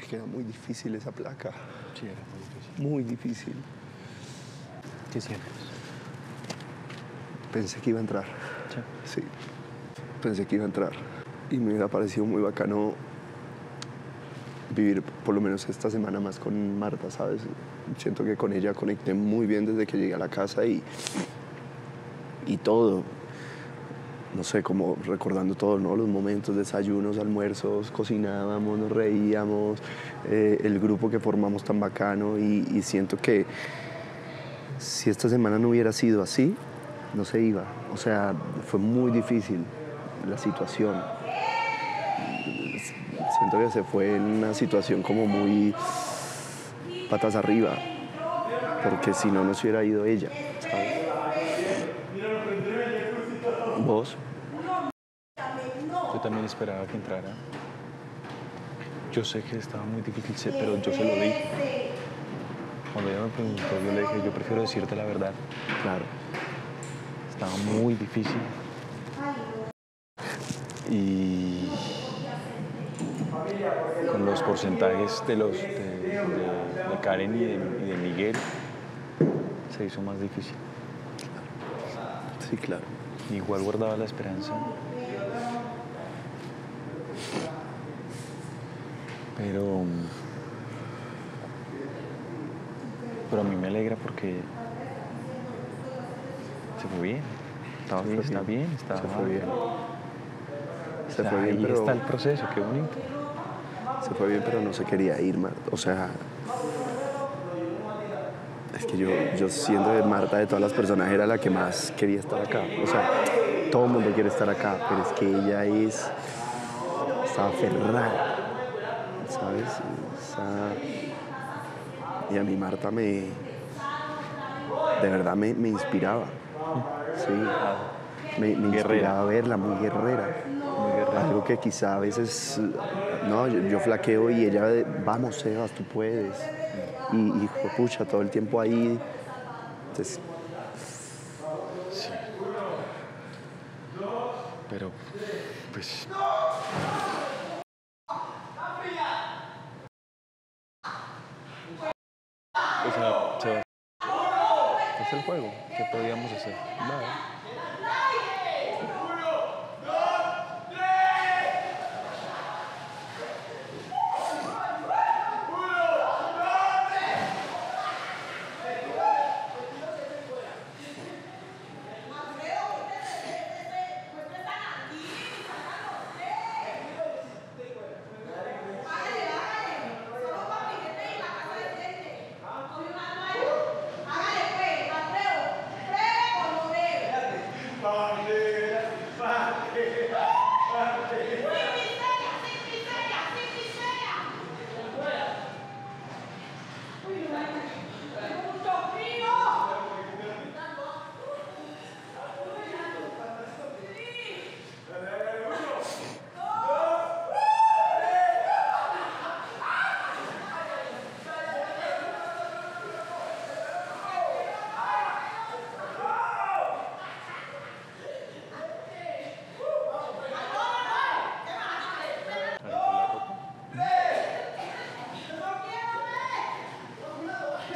Es que era muy difícil esa placa. Sí, era muy difícil. Muy difícil. ¿Qué sientes? Pensé que iba a entrar. Sí. Sí. Pensé que iba a entrar. Y me hubiera parecido muy bacano vivir por lo menos esta semana más con Marta, ¿sabes? Siento que con ella conecté muy bien desde que llegué a la casa y, y todo. No sé, como recordando todo, ¿no? Los momentos, desayunos, almuerzos, cocinábamos, nos reíamos, eh, el grupo que formamos tan bacano y, y siento que si esta semana no hubiera sido así, no se iba. O sea, fue muy difícil la situación. Siento que se fue en una situación como muy patas arriba, porque si no, no se hubiera ido ella, ¿sabes? ¿Vos? Yo también esperaba que entrara. Yo sé que estaba muy difícil, pero yo se lo dije. Cuando ella me preguntó, yo le dije, yo prefiero decirte la verdad. Claro. Estaba muy difícil. Y con los porcentajes de los de, de- de Karen y de, y de Miguel se hizo más difícil. Sí, claro. Igual guardaba la esperanza. Pero. Pero a mí me alegra porque. Se fue bien. Estaba, Sí, está bien, está Se fue bien. Se fue bien, ahí pero está el proceso, qué bonito. se fue bien, pero no se quería ir, Marta. O sea, es que yo, yo siento que Marta de todas las personas era la que más quería estar acá. O sea, todo el mundo quiere estar acá, pero es que ella es, estaba aferrada, ¿sabes? Esa- y a mí Marta me, de verdad me, me inspiraba. Sí, me, inspiraba verla muy guerrera. Muy guerrera. Algo que quizá a veces, no, yo, yo flaqueo y ella, vamos Sebas, tú puedes. Y, y pucha, todo el tiempo ahí. Entonces, Sí. Pero, pues. O sea, es el juego. ¿qué podíamos hacer?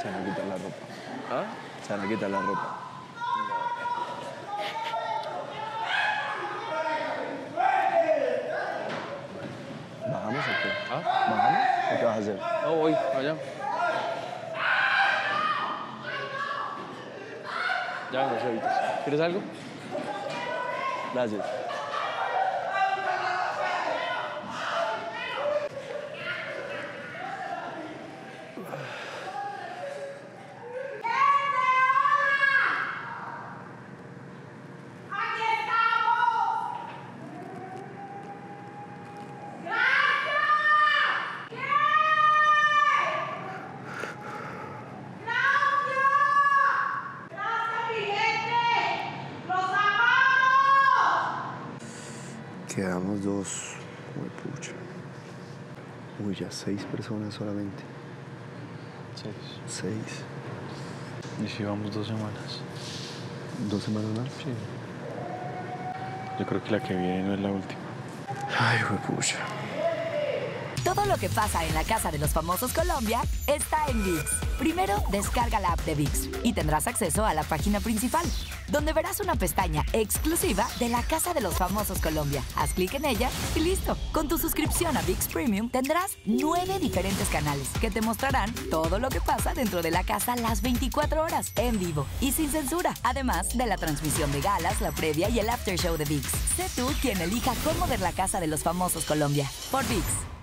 Se van a quitar la ropa. ¿Ah? Se van a quitar la ropa. ¿Bajamos o qué? ¿Ah? ¿Bajamos? ¿O qué vas a hacer? No, voy, allá. Ya, no sé, ¿Quieres algo? Gracias. Quedamos dos. Uy, pucha. Uy, ya seis personas solamente. Seis. Seis. Y si vamos dos semanas. ¿Dos semanas más? Sí. Yo creo que la que viene no es la última. Ay, pucha. Todo lo que pasa en la Casa de los Famosos Colombia está en VIX. Primero, descarga la app de VIX y tendrás acceso a la página principal, donde verás una pestaña exclusiva de la Casa de los Famosos Colombia. Haz clic en ella y listo. Con tu suscripción a VIX Premium tendrás nueve diferentes canales que te mostrarán todo lo que pasa dentro de la casa las 24 horas en vivo y sin censura. Además de la transmisión de galas, la previa y el after show de VIX. Sé tú quien elija cómo ver la Casa de los Famosos Colombia. Por VIX.